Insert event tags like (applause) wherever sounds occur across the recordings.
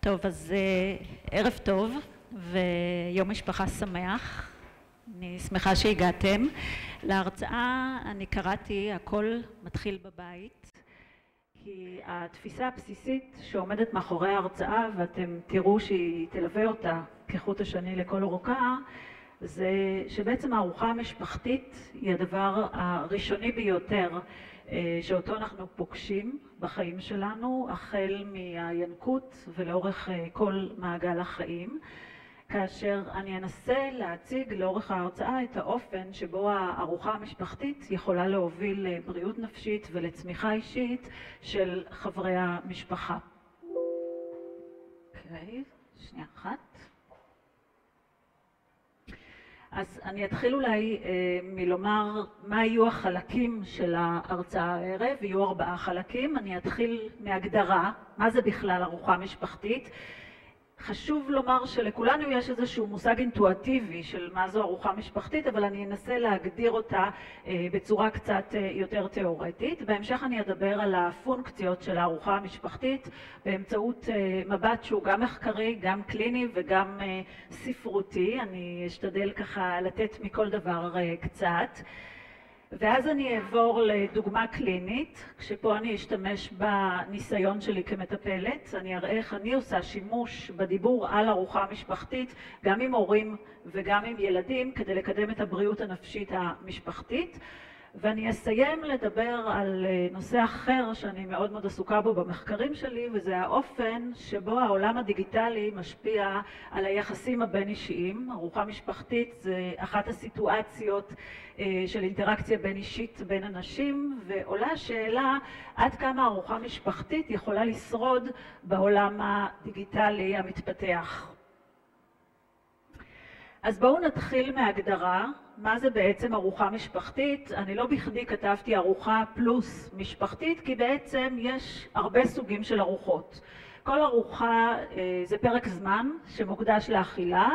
טוב, אז ערב טוב ויום משפחה שמח. אני שמחה שהגעתם. להרצאה אני קראתי הכל מתחיל בבית כי התפיסה הבסיסית שעומדת מאחורי ההרצאה ואתם תראו שהיא תלווה אותה כחוט השני לכל אורכה זה שבעצם הארוחה המשפחתית היא הדבר הראשוני ביותר שאותו אנחנו פוגשים בחיים שלנו החל מהינקות ולאורך כל מעגל החיים כאשר אני אנסה להציג לאורך ההרצאה את האופן שבו הארוחה המשפחתית יכולה להוביל לבריאות נפשית ולצמיחה אישית של חברי המשפחה. אוקיי, שנייה אחת. אז אני אתחיל אולי מלומר מה יהיו החלקים של ההרצאה הערב, יהיו ארבעה חלקים, אני אתחיל מהגדרה, מה זה בכלל ארוחה משפחתית חשוב לומר שלכולנו יש איזשהו מושג אינטואטיבי של מה זו ארוחה משפחתית אבל אני אנסה להגדיר אותה בצורה קצת יותר תיאורטית. בהמשך אני אדבר על הפונקציות של הארוחה המשפחתית באמצעות מבט שהוא גם מחקרי, גם קליני וגם ספרותי. אני אשתדל ככה לתת מכל דבר קצת ואז אני אעבור לדוגמה קלינית, כשפה אני אשתמש בניסיון שלי כמטפלת, אני אראה איך אני עושה שימוש בדיבור על ארוחה משפחתית גם עם הורים וגם עם ילדים כדי לקדם את הבריאות הנפשית המשפחתית ואני אסיים לדבר על נושא אחר שאני מאוד מאוד עסוקה בו במחקרים שלי וזה האופן שבו העולם הדיגיטלי משפיע על היחסים הבין אישיים. ארוחה משפחתית זה אחת הסיטואציות של אינטראקציה בין אישית בין אנשים ועולה השאלה עד כמה ארוחה משפחתית יכולה לשרוד בעולם הדיגיטלי המתפתח. אז בואו נתחיל מהגדרה, מה זה בעצם ארוחה משפחתית? אני לא בכדי כתבתי ארוחה פלוס משפחתית כי בעצם יש הרבה סוגים של ארוחות. כל ארוחה זה פרק זמן שמוקדש לאכילה,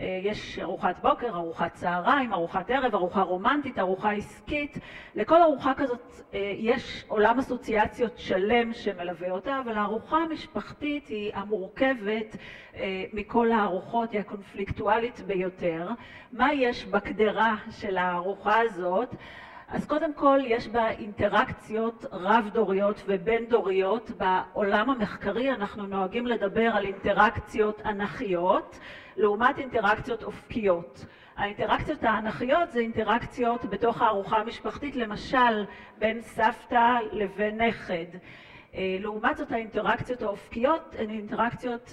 יש ארוחת בוקר, ארוחת צהריים, ארוחת ערב, ארוחה רומנטית, ארוחה עסקית, לכל ארוחה כזאת יש עולם אסוציאציות שלם שמלווה אותה אבל הארוחה המשפחתית היא המורכבת מכל הארוחות, היא הקונפליקטואלית ביותר. מה יש בקדרה של הארוחה הזאת? אז קודם כל יש בה אינטראקציות רב דוריות ובין דוריות. בעולם המחקרי אנחנו נוהגים לדבר על אינטראקציות אנכיות לעומת אינטראקציות אופקיות. האינטראקציות האנכיות זה אינטראקציות בתוך הארוחה המשפחתית, למשל בין סבתא לבין נכד. לעומת זאת האינטראקציות האופקיות הן אינטראקציות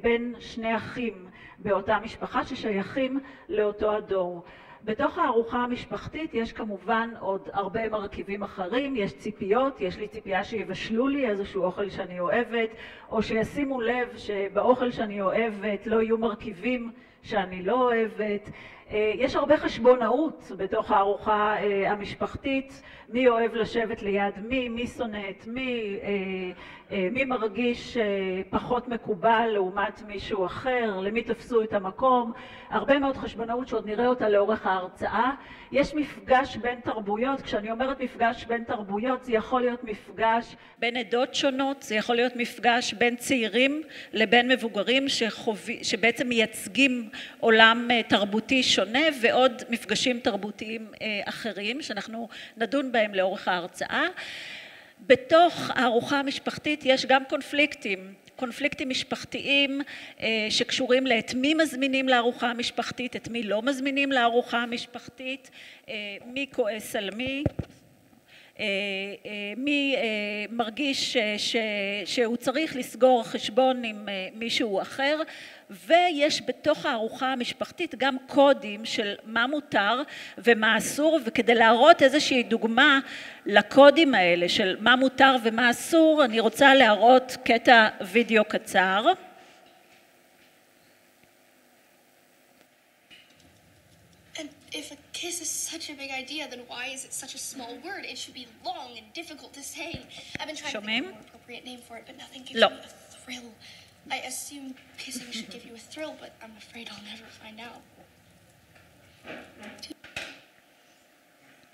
בין שני אחים באותה משפחה ששייכים לאותו הדור. בתוך הארוחה המשפחתית יש כמובן עוד הרבה מרכיבים אחרים, יש ציפיות, יש לי ציפייה שיבשלו לי איזשהו אוכל שאני אוהבת או שישימו לב שבאוכל שאני אוהבת לא יהיו מרכיבים שאני לא אוהבת. יש הרבה חשבונאות בתוך הארוחה המשפחתית, מי אוהב לשבת ליד מי, מי שונא את מי, מי מרגיש פחות מקובל לעומת מישהו אחר, למי תפסו את המקום, הרבה מאוד חשבונאות שעוד נראה אותה לאורך ההרצאה. יש מפגש בין תרבויות, כשאני אומרת מפגש בין תרבויות זה יכול להיות מפגש בין עדות שונות, זה יכול להיות מפגש בין צעירים לבין מבוגרים שבעצם מייצגים עולם תרבותי שונה ועוד מפגשים תרבותיים אחרים שאנחנו נדון בהם לאורך ההרצאה. בתוך הארוחה המשפחתית יש גם קונפליקטים, קונפליקטים משפחתיים שקשורים לאת מי מזמינים לארוחה המשפחתית, את מי לא מזמינים לארוחה המשפחתית, מי כועס על מי, מי מרגיש שהוא צריך לסגור חשבון עם מישהו אחר ויש בתוך הארוחה המשפחתית גם קודים של מה מותר ומה אסור וכדי להראות איזושהי דוגמה לקודים האלה של מה מותר ומה אסור אני רוצה להראות קטע וידאו קצר. If a kiss is such a big idea, then why is it such a small word? It should be long and difficult to say. I've been trying to think of a more appropriate name for it, but nothing gives לא. me a thrill. I assume kissing should give you a thrill, but I'm afraid I'll never find out.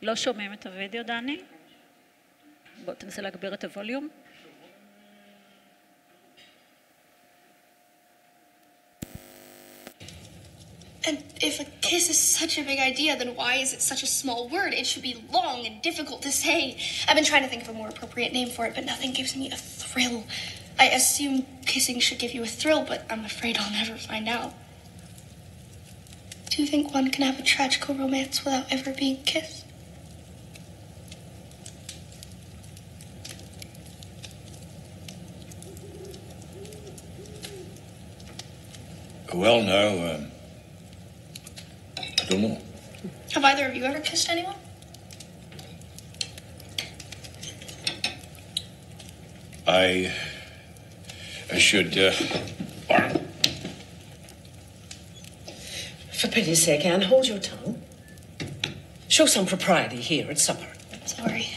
לא שומעים את הוידאו דני? בוא תנסה להגביר את הווליום If a kiss is such a big idea, then why is it such a small word? It should be long and difficult to say. I've been trying to think of a more appropriate name for it, but nothing gives me a thrill. I assume kissing should give you a thrill, but I'm afraid I'll never find out. Do you think one can have a tragical romance without ever being kissed? Well, no, um, I don't know. Have either of you ever kissed anyone? I, I should, uh, For pity's sake, Anne, hold your tongue. Show some propriety here at supper. Sorry.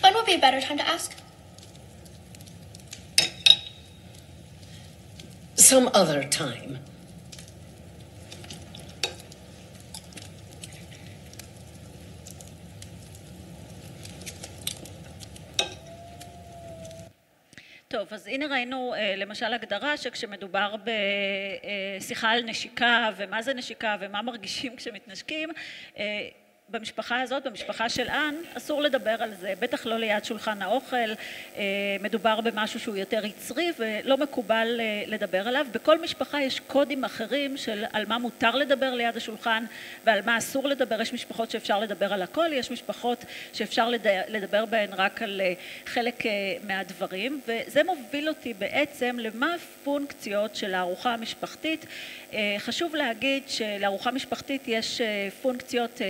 When would be a better time to ask? Some other time. טוב, אז הנה ראינו למשל הגדרה שכשמדובר בשיחה על נשיקה ומה זה נשיקה ומה מרגישים (laughs) כשמתנשקים במשפחה הזאת, במשפחה של אן, אסור לדבר על זה, בטח לא ליד שולחן האוכל, מדובר במשהו שהוא יותר יצרי ולא מקובל לדבר עליו. בכל משפחה יש קודים אחרים של על מה מותר לדבר ליד השולחן ועל מה אסור לדבר, יש משפחות שאפשר לדבר על הכל, יש משפחות שאפשר לדבר בהן רק על חלק מהדברים וזה מוביל אותי בעצם למה הפונקציות של הארוחה המשפחתית. חשוב להגיד שלארוחה משפחתית יש פונקציות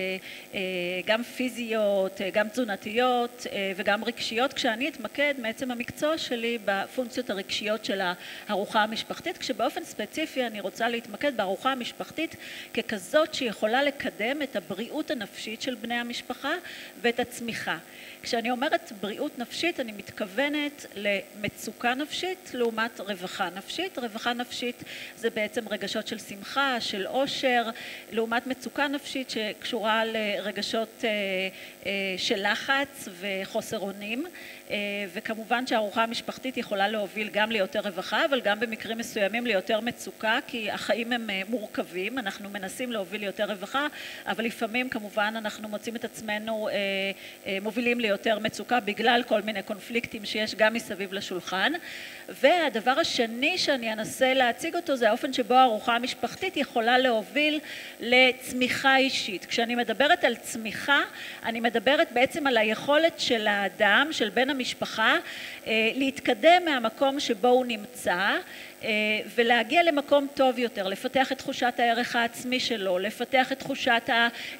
גם פיזיות, גם תזונתיות וגם רגשיות, כשאני אתמקד מעצם המקצוע שלי בפונקציות הרגשיות של הארוחה המשפחתית, כשבאופן ספציפי אני רוצה להתמקד בארוחה המשפחתית ככזאת שיכולה לקדם את הבריאות הנפשית של בני המשפחה ואת הצמיחה. כשאני אומרת בריאות נפשית אני מתכוונת למצוקה נפשית לעומת רווחה נפשית. רווחה נפשית זה בעצם רגשות של שמחה, של עושר, לעומת מצוקה נפשית שקשורה לרגשות של לחץ וחוסר אונים. וכמובן שהארוחה המשפחתית יכולה להוביל גם ליותר רווחה, אבל גם במקרים מסוימים ליותר מצוקה, כי החיים הם מורכבים, אנחנו מנסים להוביל ליותר רווחה, אבל לפעמים כמובן אנחנו מוצאים את עצמנו מובילים ליותר מצוקה בגלל כל מיני קונפליקטים שיש גם מסביב לשולחן. והדבר השני שאני אנסה להציג אותו זה האופן שבו הארוחה המשפחתית יכולה להוביל לצמיחה אישית. כשאני מדברת על צמיחה, אני מדברת בעצם על היכולת של האדם, של בן המשפחה, להתקדם מהמקום שבו הוא נמצא ולהגיע למקום טוב יותר, לפתח את תחושת הערך העצמי שלו, לפתח את תחושת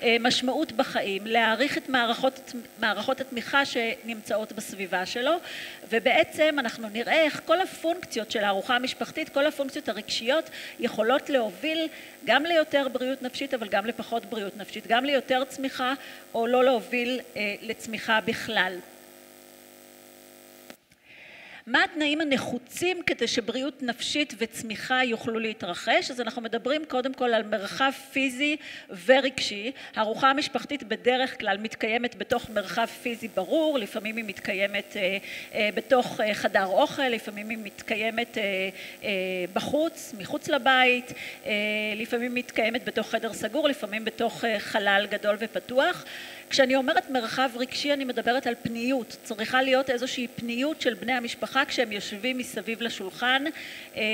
המשמעות בחיים, להעריך את מערכות, מערכות התמיכה שנמצאות בסביבה שלו ובעצם אנחנו נראה איך כל הפונקציות של הארוחה המשפחתית, כל הפונקציות הרגשיות יכולות להוביל גם ליותר בריאות נפשית אבל גם לפחות בריאות נפשית, גם ליותר צמיחה או לא להוביל לצמיחה בכלל. מה התנאים הנחוצים כדי שבריאות נפשית וצמיחה יוכלו להתרחש? אז אנחנו מדברים קודם כל על מרחב פיזי ורגשי. הארוחה המשפחתית בדרך כלל מתקיימת בתוך מרחב פיזי ברור, לפעמים היא מתקיימת בתוך חדר אוכל, לפעמים היא מתקיימת בחוץ, מחוץ לבית, לפעמים היא מתקיימת בתוך חדר סגור, לפעמים בתוך חלל גדול ופתוח. כשאני אומרת מרחב רגשי אני מדברת על פניות, צריכה להיות איזושהי פניות של בני המשפחה כשהם יושבים מסביב לשולחן.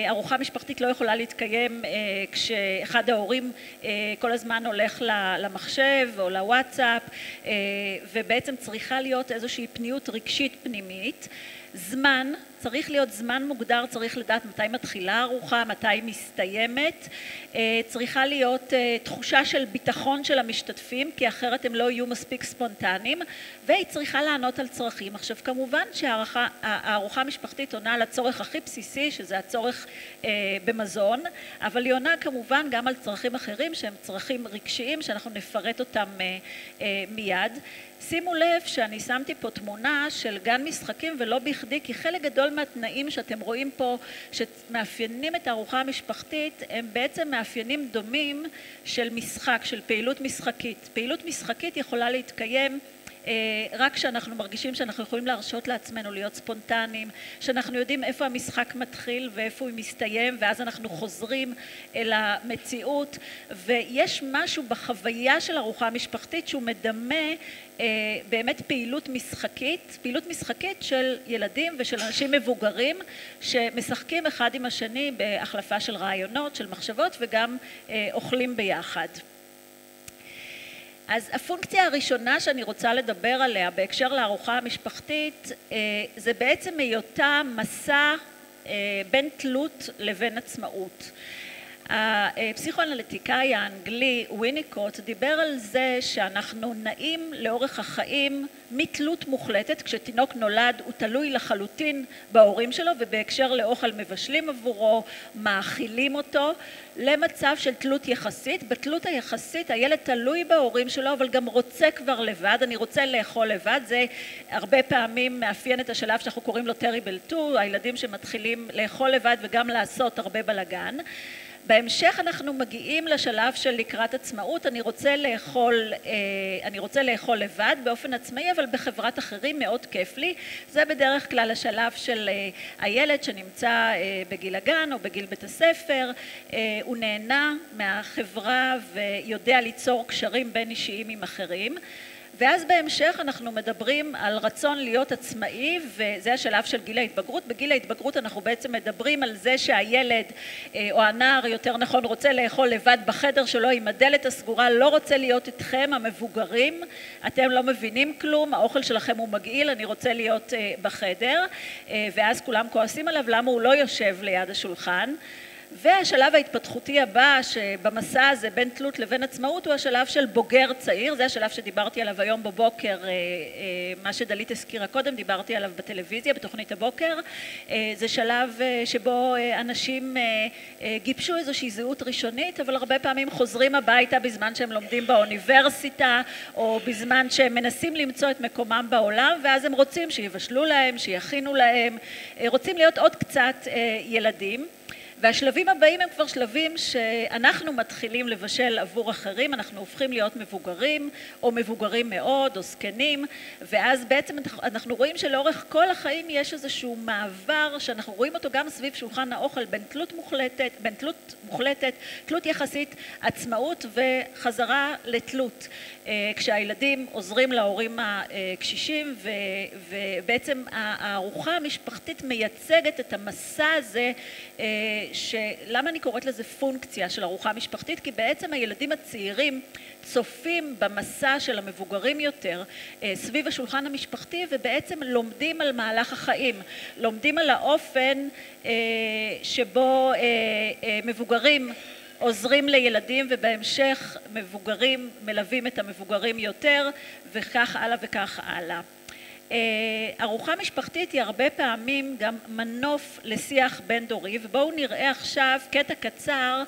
ארוחה משפחתית לא יכולה להתקיים כשאחד ההורים כל הזמן הולך למחשב או לוואטסאפ ובעצם צריכה להיות איזושהי פניות רגשית פנימית. זמן, צריך להיות זמן מוגדר, צריך לדעת מתי מתחילה הארוחה, מתי מסתיימת, צריכה להיות תחושה של ביטחון של המשתתפים כי אחרת הם לא יהיו מספיק ספונטניים והיא צריכה לענות על צרכים. עכשיו כמובן שהארוחה המשפחתית עונה על הצורך הכי בסיסי שזה הצורך במזון אבל היא עונה כמובן גם על צרכים אחרים שהם צרכים רגשיים שאנחנו נפרט אותם מיד. שימו לב שאני שמתי פה תמונה של גן משחקים ולא בכדי כי חלק גדול מהתנאים שאתם רואים פה שמאפיינים את הארוחה המשפחתית הם בעצם מאפיינים דומים של משחק, של פעילות משחקית. פעילות משחקית יכולה להתקיים רק כשאנחנו מרגישים שאנחנו יכולים להרשות לעצמנו להיות ספונטניים, שאנחנו יודעים איפה המשחק מתחיל ואיפה הוא מסתיים ואז אנחנו חוזרים אל המציאות ויש משהו בחוויה של ארוחה משפחתית שהוא מדמה אה, באמת פעילות משחקית, פעילות משחקית של ילדים ושל אנשים מבוגרים שמשחקים אחד עם השני בהחלפה של רעיונות, של מחשבות וגם אה, אוכלים ביחד. אז הפונקציה הראשונה שאני רוצה לדבר עליה בהקשר לארוחה המשפחתית אה, זה בעצם היותה מסע בין תלות לבין עצמאות. הפסיכואנליטיקאי האנגלי וויניקוט דיבר על זה שאנחנו נעים לאורך החיים מתלות מוחלטת כשתינוק נולד הוא תלוי לחלוטין בהורים שלו ובהקשר לאוכל מבשלים עבורו, מאכילים אותו למצב של תלות יחסית, בתלות היחסית הילד תלוי בהורים שלו אבל גם רוצה כבר לבד, אני רוצה לאכול לבד, זה הרבה פעמים מאפיין את השלב שאנחנו קוראים לו טריבל 2, הילדים שמתחילים לאכול לבד וגם לעשות הרבה בלאגן בהמשך אנחנו מגיעים לשלב של לקראת עצמאות, אני רוצה לאכול, אה, אני רוצה לאכול לבד באופן עצמאי אבל בחברת אחרים מאוד כיף לי, זה בדרך כלל השלב של אה, הילד שנמצא אה, בגיל הגן או בגיל בית הספר, הוא נהנה מהחברה ויודע ליצור קשרים בין אישיים עם אחרים ואז בהמשך אנחנו מדברים על רצון להיות עצמאי וזה השלב של גיל ההתבגרות. בגיל ההתבגרות אנחנו בעצם מדברים על זה שהילד אה, או הנער יותר נכון רוצה לאכול לבד בחדר שלו עם הדלת הסגורה, לא רוצה להיות איתכם המבוגרים, אתם לא מבינים כלום, האוכל שלכם הוא מגעיל, אני רוצה להיות אה, בחדר. אה, ואז כולם כועסים עליו למה הוא לא יושב ליד השולחן והשלב ההתפתחותי הבא שבמסע הזה בין תלות לבין עצמאות הוא השלב של בוגר צעיר, זה השלב שדיברתי עליו היום בבוקר, אה, אה, מה שדלית הזכירה קודם, דיברתי עליו בטלוויזיה בתוכנית הבוקר, אה, זה שלב שבו אנשים גיבשו איזושהי זהות ראשונית אבל הרבה פעמים חוזרים הביתה בזמן שהם לומדים באוניברסיטה או בזמן שהם מנסים למצוא את מקומם בעולם ואז הם רוצים שיבשלו להם, שיכינו להם, רוצים להיות עוד קצת ילדים והשלבים הבאים הם כבר שלבים שאנחנו מתחילים לבשל עבור אחרים, אנחנו הופכים להיות מבוגרים או מבוגרים מאוד או זקנים ואז בעצם אנחנו רואים שלאורך כל החיים יש איזשהו מעבר שאנחנו רואים אותו גם סביב שולחן האוכל בין תלות מוחלטת, בין תלות מוחלטת, תלות יחסית, עצמאות וחזרה לתלות. אה, כשהילדים עוזרים להורים הקשישים ובעצם הארוחה המשפחתית מייצגת את המסע הזה אה, שלמה אני קוראת לזה פונקציה של ארוחה משפחתית? כי בעצם הילדים הצעירים צופים במסע של המבוגרים יותר אה, סביב השולחן המשפחתי ובעצם לומדים על מהלך החיים, לומדים על האופן שבו מבוגרים עוזרים לילדים ובהמשך מבוגרים מלווים את המבוגרים יותר וכך הלאה וכך הלאה. אה, ארוחה משפחתית היא הרבה פעמים גם מנוף לשיח בין דורי ובואו נראה עכשיו קטע קצר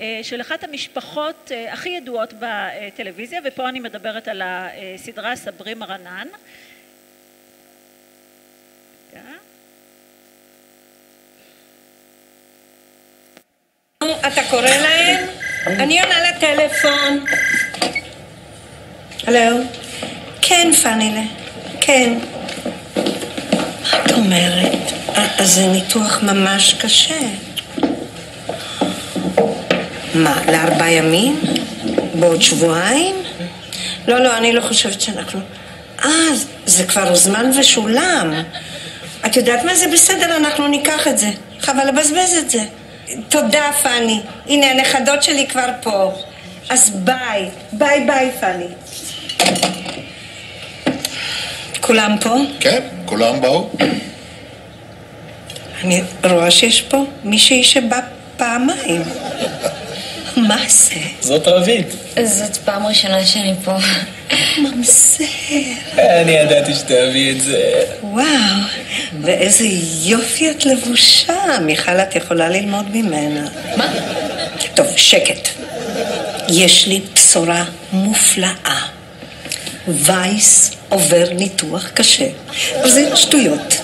אה, של אחת המשפחות אה, הכי ידועות בטלוויזיה ופה אני מדברת על הסדרה סברי מרנן אתה קורא להם? אני עונה לטלפון. הלו? כן, פאנילה. כן. מה את אומרת? אז זה ניתוח ממש קשה. מה, לארבעה ימים? בעוד שבועיים? לא, לא, אני לא חושבת שאנחנו... אה, זה כבר הוזמן ושולם. את יודעת מה? זה בסדר, אנחנו ניקח את זה. חבל לבזבז את זה. תודה, פאני. הנה, הנכדות שלי כבר פה. אז ביי. ביי ביי, פאני. כולם פה? כן, כולם באו. אני רואה שיש פה מישהי שבא פעמיים. מה זה? זאת רבית. זאת פעם ראשונה שאני פה. ממזר. אני ידעתי שתאהבי את זה. וואו, ואיזה יופי את לבושה. מיכל, את יכולה ללמוד ממנה. מה? טוב, שקט. יש לי בשורה מופלאה. וייס עובר ניתוח קשה. זה שטויות.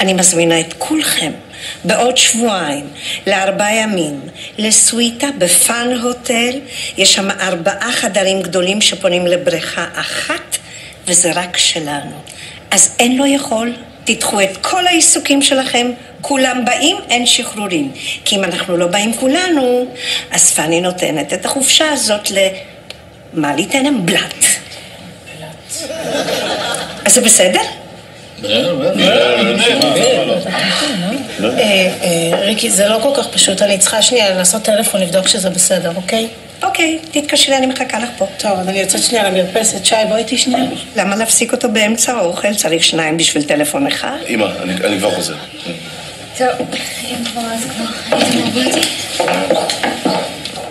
אני מזמינה את כולכם בעוד שבועיים, לארבעה ימים, לסוויטה בפאן הוטל. יש שם ארבעה חדרים גדולים שפונים לבריכה אחת וזה רק שלנו. אז אין לו יכול, תדחו את כל העיסוקים שלכם, כולם באים, אין שחרורים. כי אם אנחנו לא באים כולנו, אז פאני נותנת את החופשה הזאת ל... מה ליתנם? בלאט. אז זה בסדר? אה, אה, ריקי, זה לא כל כך פשוט, אני צריכה שנייה לנסות טלפון לבדוק שזה בסדר, אוקיי? אוקיי, תתקשרי, אני מחכה לך פה. טוב, אז אני יוצאת שנייה למרפסת. שי, בואי איתי שנייה. למה להפסיק אותו באמצע האוכל? צריך שניים בשביל טלפון אחד? אמא, אני אני כבר חוזר. טוב, אם כבר אז כבר.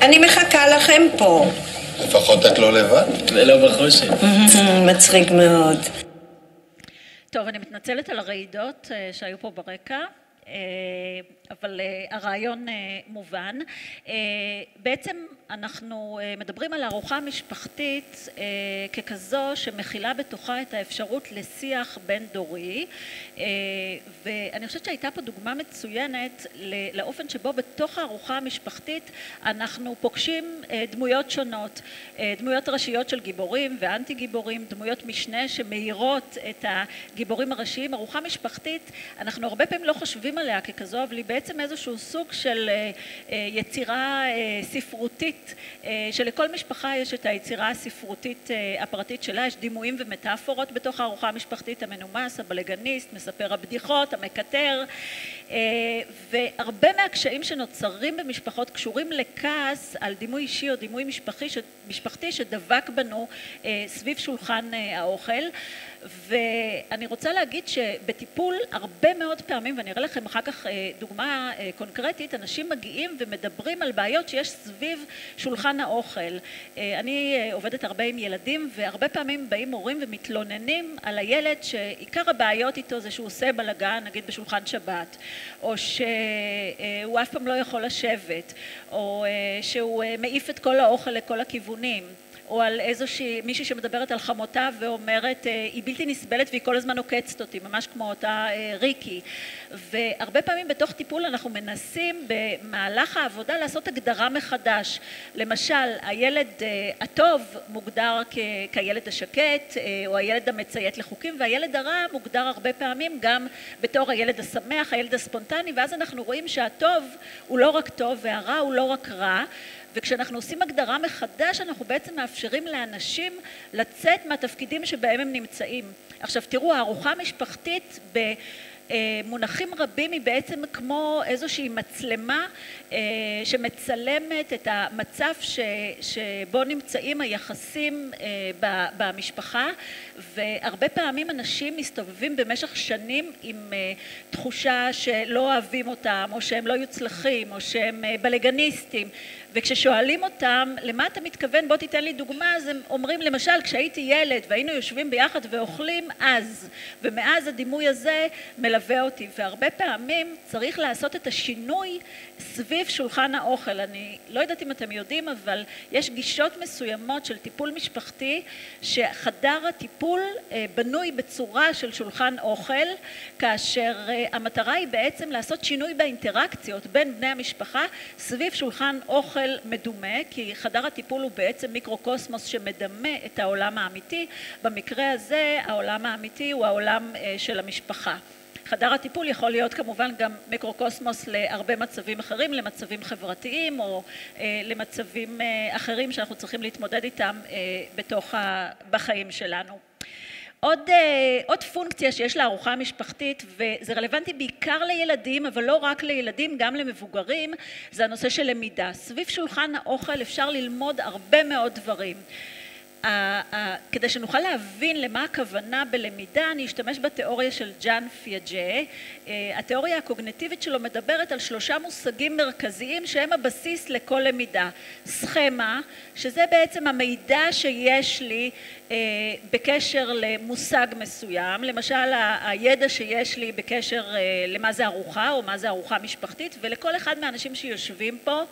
אני מחכה לכם פה. לפחות את לא לבד. ולא בחושך. (laughs) מצחיק מאוד. טוב, אני מתנצלת על הרעידות אה, שהיו פה ברקע. אה, אבל אה, הרעיון מובן. בעצם אנחנו מדברים על ארוחה משפחתית ככזו שמכילה בתוכה את האפשרות לשיח בין דורי ואני חושבת שהייתה פה דוגמה מצוינת לאופן שבו בתוך הארוחה המשפחתית אנחנו פוגשים דמויות שונות, דמויות ראשיות של גיבורים ואנטי גיבורים, דמויות משנה שמאירות את הגיבורים הראשיים. ארוחה משפחתית, אנחנו הרבה פעמים לא חושבים עליה ככזו, אבל היא בעצם איזשהו סוג של יצירה ספרותית, שלכל משפחה יש את היצירה הספרותית הפרטית שלה, יש דימויים ומטאפורות בתוך הארוחה המשפחתית, המנומס, הבלגניסט, מספר הבדיחות, המקטר, והרבה מהקשיים שנוצרים במשפחות קשורים לכעס על דימוי אישי או דימוי משפחי, משפחתי שדבק בנו סביב שולחן האוכל. ואני רוצה להגיד שבטיפול הרבה מאוד פעמים, ואני אראה לכם אחר כך דוגמה קונקרטית, אנשים מגיעים ומדברים על בעיות שיש סביב שולחן האוכל. אני עובדת הרבה עם ילדים והרבה פעמים באים הורים ומתלוננים על הילד שעיקר הבעיות איתו זה שהוא עושה בלאגן, נגיד בשולחן שבת, או שהוא אף פעם לא יכול לשבת, או שהוא מעיף את כל האוכל לכל הכיוונים. או על איזושהי מישהי שמדברת על חמותה ואומרת היא בלתי נסבלת והיא כל הזמן עוקצת אותי, ממש כמו אותה ריקי. והרבה פעמים בתוך טיפול אנחנו מנסים במהלך העבודה לעשות הגדרה מחדש. למשל, הילד הטוב מוגדר כילד השקט או הילד המציית לחוקים והילד הרע מוגדר הרבה פעמים גם בתור הילד השמח, הילד הספונטני ואז אנחנו רואים שהטוב הוא לא רק טוב והרע הוא לא רק רע וכשאנחנו עושים הגדרה מחדש אנחנו בעצם מאפשרים לאנשים לצאת מהתפקידים שבהם הם נמצאים. עכשיו תראו הארוחה המשפחתית במונחים רבים היא בעצם כמו איזושהי מצלמה שמצלמת את המצב שבו נמצאים היחסים במשפחה. והרבה פעמים אנשים מסתובבים במשך שנים עם תחושה שלא אוהבים אותם או שהם לא יוצלחים או שהם בלגניסטים. וכששואלים אותם למה אתה מתכוון? בוא תיתן לי דוגמה אז הם אומרים למשל כשהייתי ילד והיינו יושבים ביחד ואוכלים אז ומאז הדימוי הזה מלווה אותי והרבה פעמים צריך לעשות את השינוי סביב שולחן האוכל. אני לא יודעת אם אתם יודעים אבל יש גישות מסוימות של טיפול משפחתי שחדר הטיפול בנוי בצורה של שולחן אוכל כאשר המטרה היא בעצם לעשות שינוי באינטראקציות בין בני המשפחה סביב שולחן אוכל מדומה כי חדר הטיפול הוא בעצם מיקרוקוסמוס שמדמה את העולם האמיתי במקרה הזה העולם האמיתי הוא העולם של המשפחה חדר הטיפול יכול להיות כמובן גם מיקרוקוסמוס להרבה מצבים אחרים, למצבים חברתיים או למצבים אחרים שאנחנו צריכים להתמודד איתם בתוך בחיים שלנו. עוד עוד פונקציה שיש לארוחה המשפחתית וזה רלוונטי בעיקר לילדים אבל לא רק לילדים גם למבוגרים זה הנושא של למידה. סביב שולחן האוכל אפשר ללמוד הרבה מאוד דברים. כדי שנוכל להבין למה הכוונה בלמידה אני אשתמש בתיאוריה של ג'אן פיאג'ה. התיאוריה הקוגנטיבית שלו מדברת על שלושה מושגים מרכזיים שהם הבסיס לכל למידה. סכמה שזה בעצם המידע שיש לי בקשר למושג מסוים למשל הידע שיש לי בקשר למה זה ארוחה או מה זה ארוחה משפחתית ולכל אחד מהאנשים שיושבים פה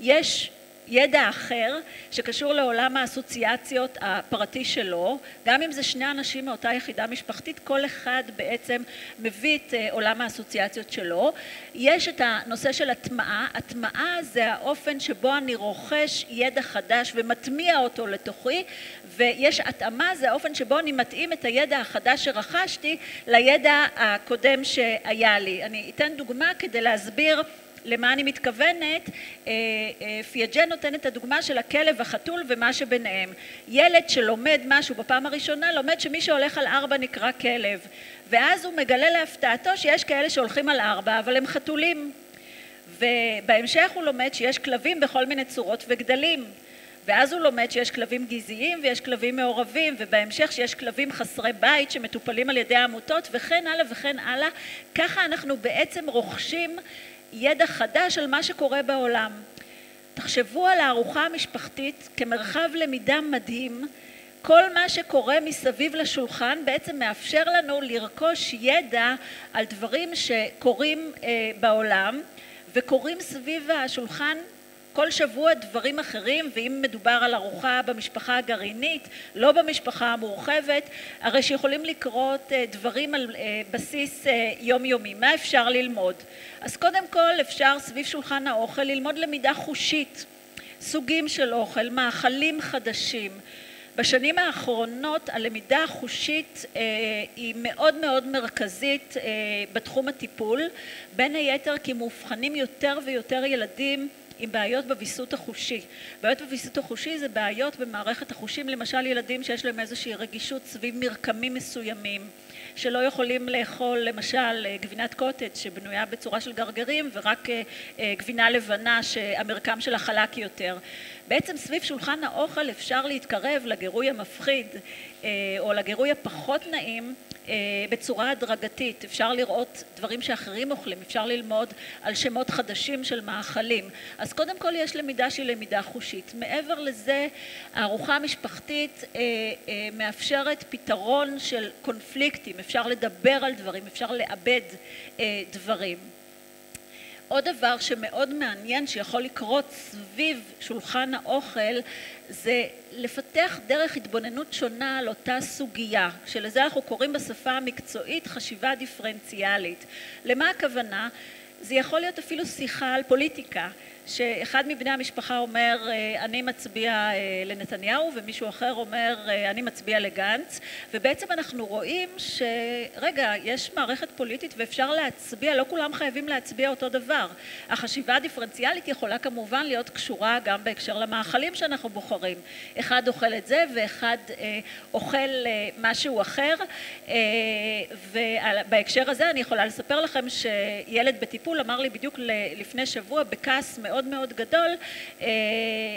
יש ידע אחר שקשור לעולם האסוציאציות הפרטי שלו, גם אם זה שני אנשים מאותה יחידה משפחתית, כל אחד בעצם מביא את אה, עולם האסוציאציות שלו. יש את הנושא של הטמעה, הטמעה זה האופן שבו אני רוכש ידע חדש ומטמיע אותו לתוכי, ויש התאמה, זה האופן שבו אני מתאים את הידע החדש שרכשתי לידע הקודם שהיה לי. אני אתן דוגמה כדי להסביר למה אני מתכוונת, אה, אה, פיאג'ן נותן את הדוגמה של הכלב, החתול ומה שביניהם. ילד שלומד משהו בפעם הראשונה, לומד שמי שהולך על ארבע נקרא כלב, ואז הוא מגלה להפתעתו שיש כאלה שהולכים על ארבע, אבל הם חתולים. ובהמשך הוא לומד שיש כלבים בכל מיני צורות וגדלים. ואז הוא לומד שיש כלבים גזעיים ויש כלבים מעורבים, ובהמשך שיש כלבים חסרי בית שמטופלים על ידי העמותות, וכן הלאה וכן הלאה. ככה אנחנו בעצם רוכשים ידע חדש על מה שקורה בעולם. תחשבו על הארוחה המשפחתית כמרחב למידה מדהים. כל מה שקורה מסביב לשולחן בעצם מאפשר לנו לרכוש ידע על דברים שקורים אה, בעולם וקורים סביב השולחן כל שבוע דברים אחרים, ואם מדובר על ארוחה במשפחה הגרעינית, לא במשפחה המורחבת, הרי שיכולים לקרות אה, דברים על אה, בסיס אה, יומיומי. מה אפשר ללמוד? אז קודם כל אפשר סביב שולחן האוכל ללמוד למידה חושית, סוגים של אוכל, מאכלים חדשים. בשנים האחרונות הלמידה החושית אה, היא מאוד מאוד מרכזית אה, בתחום הטיפול, בין היתר כי מאובחנים יותר ויותר ילדים עם בעיות בוויסות החושי. בעיות בוויסות החושי זה בעיות במערכת החושים, למשל ילדים שיש להם איזושהי רגישות סביב מרקמים מסוימים, שלא יכולים לאכול למשל גבינת קוטג' שבנויה בצורה של גרגרים ורק אה, אה, גבינה לבנה שהמרקם שלה חלק יותר. בעצם סביב שולחן האוכל אפשר להתקרב לגירוי המפחיד אה, או לגירוי הפחות נעים אה, בצורה הדרגתית. אפשר לראות דברים שאחרים אוכלים, אפשר ללמוד על שמות חדשים של מאכלים. אז קודם כל יש למידה שהיא למידה חושית. מעבר לזה, הארוחה המשפחתית אה, מאפשרת פתרון של קונפליקטים, אפשר לדבר על דברים, אפשר לאבד דברים. עוד דבר שמאוד מעניין שיכול לקרות סביב שולחן האוכל זה לפתח דרך התבוננות שונה על אותה סוגיה, שלזה אנחנו קוראים בשפה המקצועית חשיבה דיפרנציאלית. למה הכוונה? זה יכול להיות אפילו שיחה על פוליטיקה. שאחד מבני המשפחה אומר אה, אני מצביע אה, לנתניהו ומישהו אחר אומר אה, אני מצביע לגנץ ובעצם אנחנו רואים שרגע יש מערכת פוליטית ואפשר להצביע לא כולם חייבים להצביע אותו דבר. החשיבה הדיפרנציאלית יכולה כמובן להיות קשורה גם בהקשר למאכלים שאנחנו בוחרים. אחד אוכל את זה ואחד אוכל משהו אחר. ובהקשר הזה אני יכולה לספר לכם שילד בטיפול אמר לי בדיוק לפני שבוע בכעס מאוד מאוד מאוד גדול, אה,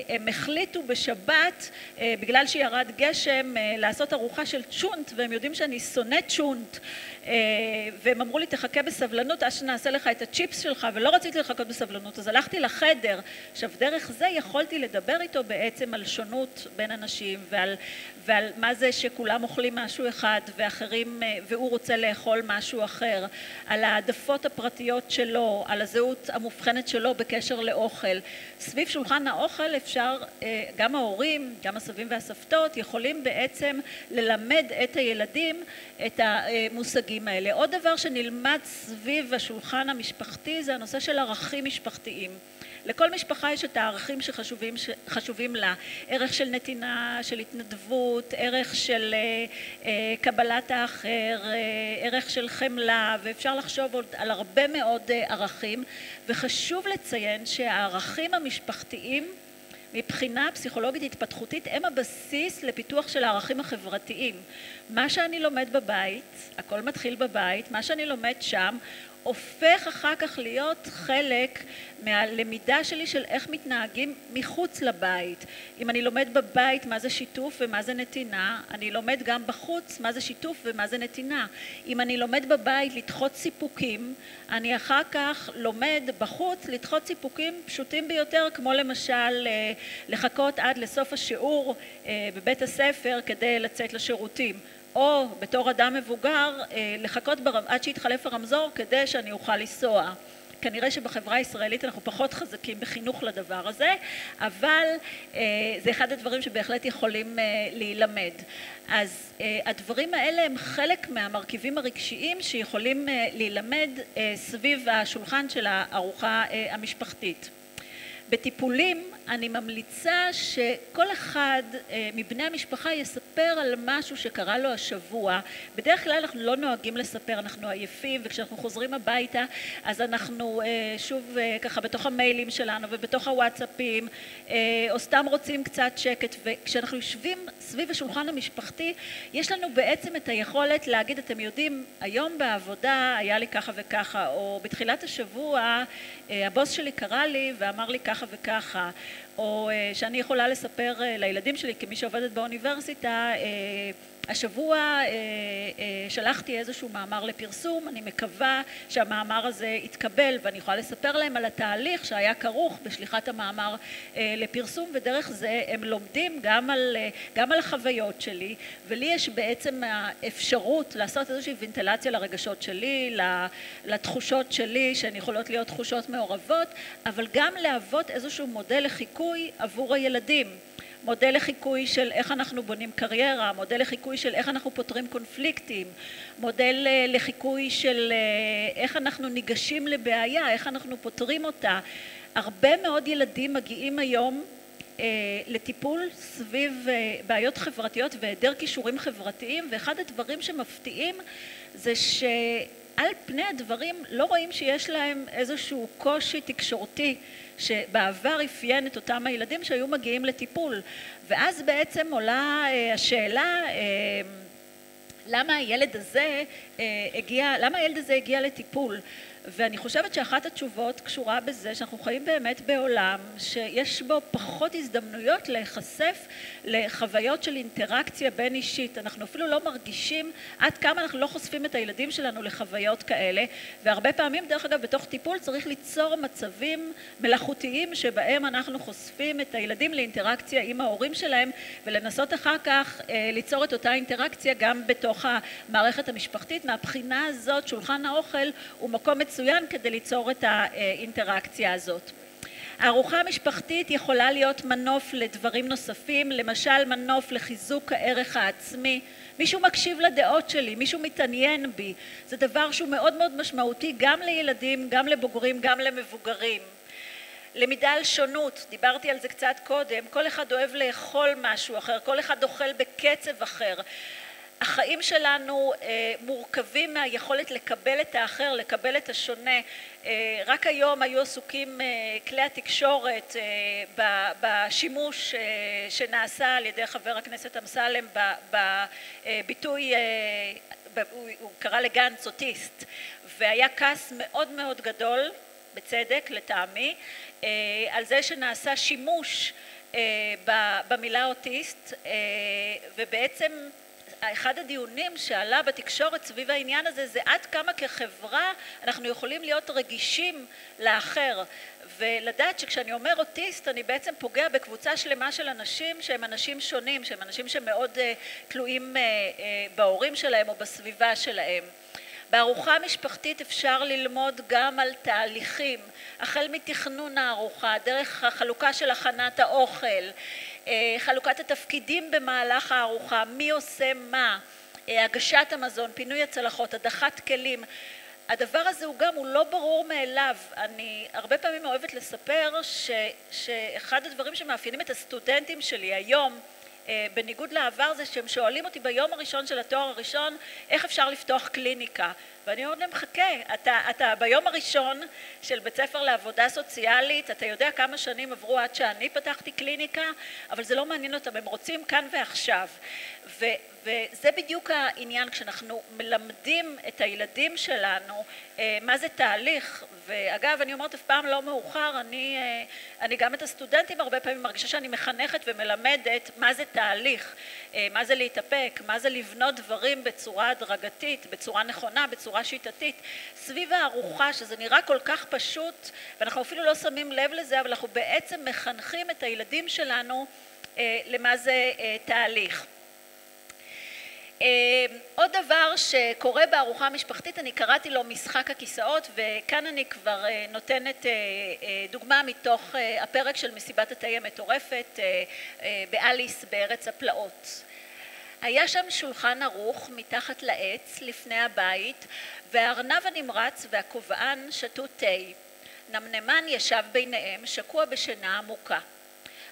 הם החליטו בשבת, אה, בגלל שירד גשם, אה, לעשות ארוחה של צ'ונט, והם יודעים שאני שונאת צ'ונט. והם אמרו לי תחכה בסבלנות עד שנעשה לך את הצ'יפס שלך ולא רציתי לחכות בסבלנות אז הלכתי לחדר. עכשיו דרך זה יכולתי לדבר איתו בעצם על שונות בין אנשים ועל, ועל מה זה שכולם אוכלים משהו אחד ואחרים והוא רוצה לאכול משהו אחר. על העדפות הפרטיות שלו על הזהות המובחנת שלו בקשר לאוכל. סביב שולחן האוכל אפשר גם ההורים גם הסבים והסבתות יכולים בעצם ללמד את הילדים את המושגים האלה. עוד דבר שנלמד סביב השולחן המשפחתי זה הנושא של ערכים משפחתיים. לכל משפחה יש את הערכים שחשובים לה, ערך של נתינה, של התנדבות, ערך של uh, uh, קבלת האחר, uh, ערך של חמלה, ואפשר לחשוב עוד על הרבה מאוד uh, ערכים, וחשוב לציין שהערכים המשפחתיים מבחינה פסיכולוגית התפתחותית הם הבסיס לפיתוח של הערכים החברתיים. מה שאני לומד בבית, הכל מתחיל בבית, מה שאני לומד שם הופך אחר כך להיות חלק מהלמידה שלי של איך מתנהגים מחוץ לבית. אם אני לומד בבית מה זה שיתוף ומה זה נתינה, אני לומד גם בחוץ מה זה שיתוף ומה זה נתינה. אם אני לומד בבית לדחות סיפוקים, אני אחר כך לומד בחוץ לדחות סיפוקים פשוטים ביותר, כמו למשל אה, לחכות עד לסוף השיעור אה, בבית הספר כדי לצאת לשירותים. או בתור אדם מבוגר אה, לחכות עד שיתחלף הרמזור כדי שאני אוכל לנסוע. כנראה שבחברה הישראלית אנחנו פחות חזקים בחינוך לדבר הזה, אבל זה אחד הדברים שבהחלט יכולים להילמד. אז הדברים האלה הם חלק מהמרכיבים הרגשיים שיכולים להילמד סביב השולחן של הארוחה המשפחתית. בטיפולים אני ממליצה שכל אחד מבני המשפחה יספר על משהו שקרה לו השבוע. בדרך כלל אנחנו לא נוהגים לספר, אנחנו עייפים וכשאנחנו חוזרים הביתה אז אנחנו שוב ככה בתוך המיילים שלנו ובתוך הוואטסאפים או סתם רוצים קצת שקט וכשאנחנו יושבים סביב השולחן המשפחתי יש לנו בעצם את היכולת להגיד אתם יודעים היום בעבודה היה לי ככה וככה או בתחילת השבוע הבוס שלי קרא לי ואמר לי ככה וככה או שאני יכולה לספר לילדים שלי כמי שעובדת באוניברסיטה השבוע שלחתי איזשהו מאמר לפרסום, אני מקווה שהמאמר הזה יתקבל ואני יכולה לספר להם על התהליך שהיה כרוך בשליחת המאמר לפרסום ודרך זה הם לומדים גם על, גם על החוויות שלי ולי יש בעצם האפשרות לעשות איזושהי וינטלציה לרגשות שלי, לתחושות שלי שהן יכולות להיות תחושות מעורבות אבל גם להוות איזשהו מודל לחיקוי עבור הילדים מודל לחיקוי של איך אנחנו בונים קריירה, מודל לחיקוי של איך אנחנו פותרים קונפליקטים, מודל לחיקוי של איך אנחנו ניגשים לבעיה, איך אנחנו פותרים אותה. הרבה מאוד ילדים מגיעים היום לטיפול סביב בעיות חברתיות והיעדר כישורים חברתיים ואחד הדברים שמפתיעים זה שעל פני הדברים לא רואים שיש להם איזשהו קושי תקשורתי שבעבר אפיין את אותם הילדים שהיו מגיעים לטיפול. ואז בעצם עולה השאלה למה הילד הזה הגיע, למה הילד הזה הגיע לטיפול ואני חושבת שאחת התשובות קשורה בזה שאנחנו חיים באמת בעולם שיש בו פחות הזדמנויות להיחשף לחוויות של אינטראקציה בין אישית. אנחנו אפילו לא מרגישים עד כמה אנחנו לא חושפים את הילדים שלנו לחוויות כאלה והרבה פעמים דרך אגב בתוך טיפול צריך ליצור מצבים מלאכותיים שבהם אנחנו חושפים את הילדים לאינטראקציה עם ההורים שלהם ולנסות אחר כך ליצור את אותה אינטראקציה גם בתוך המערכת המשפחתית. מהבחינה הזאת שולחן האוכל הוא מקום מצוין כדי ליצור את האינטראקציה הזאת. הארוחה המשפחתית יכולה להיות מנוף לדברים נוספים, למשל מנוף לחיזוק הערך העצמי, מישהו מקשיב לדעות שלי, מישהו מתעניין בי, זה דבר שהוא מאוד מאוד משמעותי גם לילדים, גם לבוגרים, גם למבוגרים. למידה על שונות, דיברתי על זה קצת קודם, כל אחד אוהב לאכול משהו אחר, כל אחד אוכל בקצב אחר החיים שלנו מורכבים מהיכולת לקבל את האחר, לקבל את השונה. רק היום היו עסוקים כלי התקשורת בשימוש שנעשה על ידי חבר הכנסת אמסלם בביטוי, הוא קרא לגנץ אוטיסט והיה כעס מאוד מאוד גדול, בצדק לטעמי, על זה שנעשה שימוש במילה אוטיסט ובעצם אחד הדיונים שעלה בתקשורת סביב העניין הזה זה עד כמה כחברה אנחנו יכולים להיות רגישים לאחר ולדעת שכשאני אומר אוטיסט אני בעצם פוגע בקבוצה שלמה של אנשים שהם אנשים שונים, שהם אנשים שמאוד תלויים בהורים שלהם או בסביבה שלהם. בארוחה משפחתית אפשר ללמוד גם על תהליכים, החל מתכנון הארוחה, דרך החלוקה של הכנת האוכל, חלוקת התפקידים במהלך הארוחה, מי עושה מה, הגשת המזון, פינוי הצלחות, הדחת כלים. הדבר הזה הוא גם, הוא לא ברור מאליו. אני הרבה פעמים אוהבת לספר ש, שאחד הדברים שמאפיינים את הסטודנטים שלי היום בניגוד לעבר זה שהם שואלים אותי ביום הראשון של התואר הראשון איך אפשר לפתוח קליניקה ואני אומרת להם חכה אתה, אתה ביום הראשון של בית ספר לעבודה סוציאלית אתה יודע כמה שנים עברו עד שאני פתחתי קליניקה אבל זה לא מעניין אותם הם רוצים כאן ועכשיו. ו, וזה בדיוק העניין כשאנחנו מלמדים את הילדים שלנו מה זה תהליך. ואגב אני אומרת אף פעם לא מאוחר אני, אני גם את הסטודנטים הרבה פעמים מרגישה שאני מחנכת ומלמדת מה זה תהליך. מה זה להתאפק מה זה לבנות דברים בצורה הדרגתית בצורה נכונה בצורה שיטתית סביב הארוחה שזה נראה כל כך פשוט ואנחנו אפילו לא שמים לב לזה אבל אנחנו בעצם מחנכים את הילדים שלנו למה זה תהליך עוד דבר שקורה בארוחה המשפחתית, אני קראתי לו משחק הכיסאות וכאן אני כבר נותנת דוגמה מתוך הפרק של מסיבת התה המטורפת באליס בארץ הפלאות. היה שם שולחן ערוך מתחת לעץ לפני הבית והארנב הנמרץ והכובען שתו תה. נמנמן ישב ביניהם שקוע בשינה עמוקה.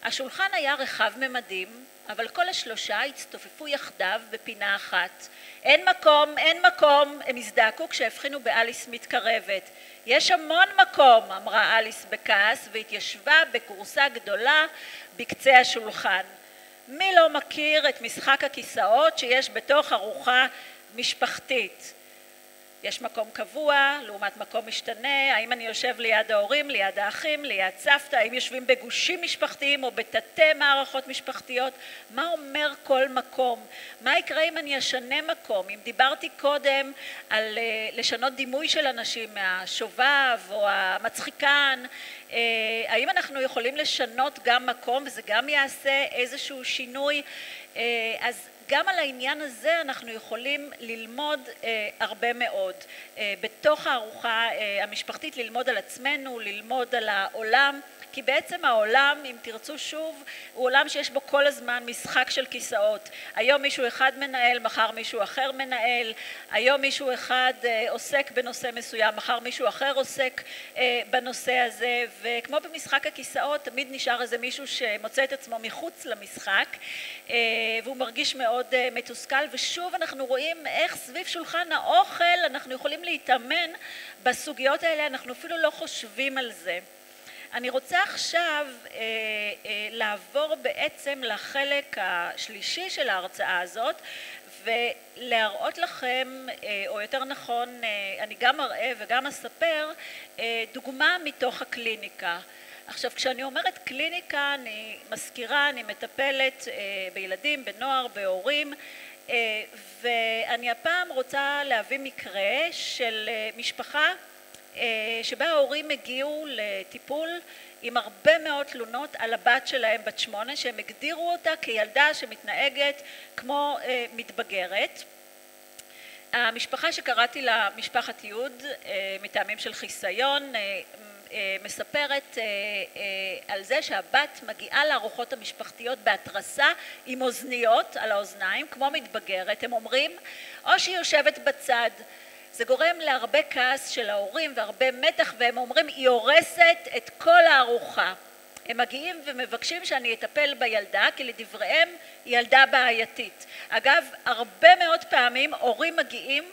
השולחן היה רחב ממדים אבל כל השלושה הצטופפו יחדיו בפינה אחת. אין מקום, אין מקום, הם הזדעקו כשהבחינו באליס מתקרבת. יש המון מקום, אמרה אליס בכעס והתיישבה בכורסה גדולה בקצה השולחן. מי לא מכיר את משחק הכיסאות שיש בתוך ארוחה משפחתית? יש מקום קבוע לעומת מקום משתנה, האם אני יושב ליד ההורים, ליד האחים, ליד סבתא, האם יושבים בגושים משפחתיים או בתתי מערכות משפחתיות, מה אומר כל מקום, מה יקרה אם אני אשנה מקום, אם דיברתי קודם על לשנות דימוי של אנשים מהשובב או המצחיקן, האם אנחנו יכולים לשנות גם מקום וזה גם יעשה איזשהו שינוי, אז גם על העניין הזה אנחנו יכולים ללמוד הרבה מאוד. בתוך הארוחה המשפחתית ללמוד על עצמנו, ללמוד על העולם, כי בעצם העולם, אם תרצו שוב, הוא עולם שיש בו כל הזמן משחק של כיסאות. היום מישהו אחד מנהל, מחר מישהו אחר מנהל, היום מישהו אחד עוסק בנושא מסוים, מחר מישהו אחר עוסק בנושא הזה, וכמו במשחק הכיסאות, תמיד נשאר איזה מישהו שמוצא את עצמו מחוץ למשחק, והוא מרגיש מאוד מתוסכל, ושוב אנחנו רואים איך סביב שולחן האוכל אנחנו יכולים להתאמן בסוגיות האלה, אנחנו אפילו לא חושבים על זה. אני רוצה עכשיו לעבור בעצם לחלק השלישי של ההרצאה הזאת ולהראות לכם, או יותר נכון, אני גם אראה וגם אספר, דוגמה מתוך הקליניקה. עכשיו כשאני אומרת קליניקה אני מזכירה, אני מטפלת בילדים, בנוער, בהורים ואני הפעם רוצה להביא מקרה של משפחה שבה ההורים הגיעו לטיפול עם הרבה מאוד תלונות על הבת שלהם בת שמונה שהם הגדירו אותה כילדה שמתנהגת כמו מתבגרת. המשפחה שקראתי לה משפחת יוד מטעמים של חיסיון מספרת על זה שהבת מגיעה לארוחות המשפחתיות בהתרסה עם אוזניות על האוזניים כמו מתבגרת, הם אומרים, או שהיא יושבת בצד זה גורם להרבה כעס של ההורים והרבה מתח והם אומרים היא הורסת את כל הארוחה. הם מגיעים ומבקשים שאני אטפל בילדה כי לדבריהם היא ילדה בעייתית. אגב הרבה מאוד פעמים הורים מגיעים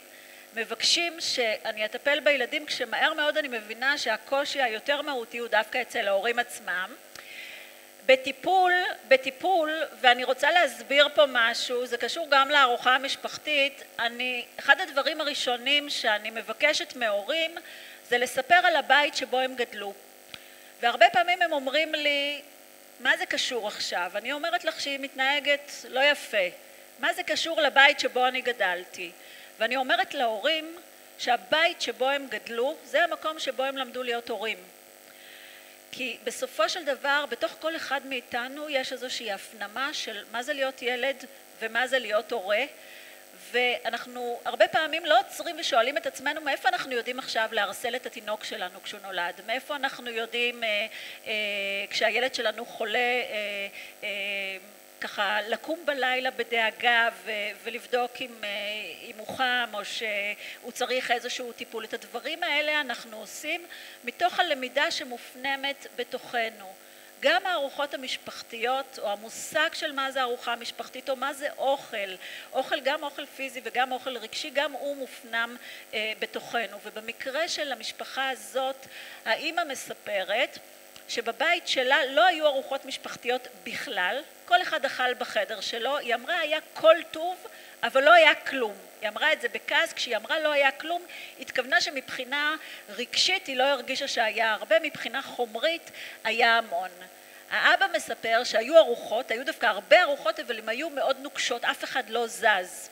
מבקשים שאני אטפל בילדים כשמהר מאוד אני מבינה שהקושי היותר מהותי הוא דווקא אצל ההורים עצמם. בטיפול, בטיפול, ואני רוצה להסביר פה משהו, זה קשור גם לארוחה המשפחתית, אני, אחד הדברים הראשונים שאני מבקשת מהורים זה לספר על הבית שבו הם גדלו. והרבה פעמים הם אומרים לי, מה זה קשור עכשיו? אני אומרת לך שהיא מתנהגת לא יפה. מה זה קשור לבית שבו אני גדלתי? ואני אומרת להורים שהבית שבו הם גדלו זה המקום שבו הם למדו להיות הורים. כי בסופו של דבר בתוך כל אחד מאיתנו יש איזושהי הפנמה של מה זה להיות ילד ומה זה להיות הורה ואנחנו הרבה פעמים לא עוצרים ושואלים את עצמנו מאיפה אנחנו יודעים עכשיו לערסל את התינוק שלנו כשהוא נולד, מאיפה אנחנו יודעים כשהילד שלנו חולה ככה לקום בלילה בדאגה ולבדוק אם הוא חם או שהוא צריך איזשהו טיפול. את הדברים האלה אנחנו עושים מתוך הלמידה שמופנמת בתוכנו. גם הארוחות המשפחתיות או המושג של מה זה ארוחה משפחתית או מה זה אוכל, אוכל גם אוכל פיזי וגם אוכל רגשי, גם הוא מופנם בתוכנו ובמקרה של המשפחה הזאת האימא מספרת שבבית שלה לא היו ארוחות משפחתיות בכלל, כל אחד אכל בחדר שלו, היא אמרה היה כל טוב אבל לא היה כלום, היא אמרה את זה בכעס, כשהיא אמרה לא היה כלום התכוונה שמבחינה רגשית היא לא הרגישה שהיה הרבה, מבחינה חומרית היה המון. האבא מספר שהיו ארוחות, היו דווקא הרבה ארוחות אבל הן היו מאוד נוקשות, אף אחד לא זז.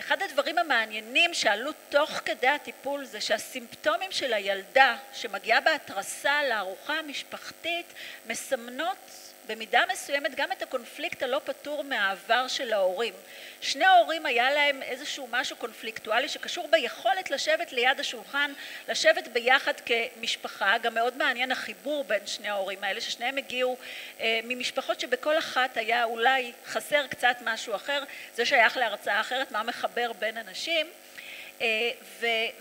אחד הדברים המעניינים שעלו תוך כדי הטיפול זה שהסימפטומים של הילדה שמגיעה בהתרסה לארוחה המשפחתית מסמנות במידה מסוימת גם את הקונפליקט הלא פתור מהעבר של ההורים. שני ההורים היה להם איזשהו משהו קונפליקטואלי שקשור ביכולת לשבת ליד השולחן, לשבת ביחד כמשפחה, גם מאוד מעניין החיבור בין שני ההורים האלה, ששניהם הגיעו אה, ממשפחות שבכל אחת היה אולי חסר קצת משהו אחר, זה שייך להרצאה אחרת, מה מחבר בין אנשים. אה,